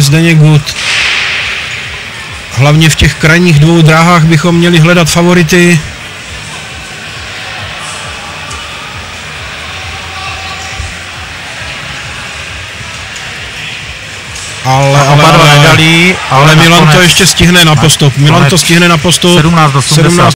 Zdeněk Hud. Hlavně v těch krajních dvou dráhách bychom měli hledat favority. Ale, ale, ale, ale, ale Milan to ještě stihne na postup. Milan to stihne na postup. 17 do 17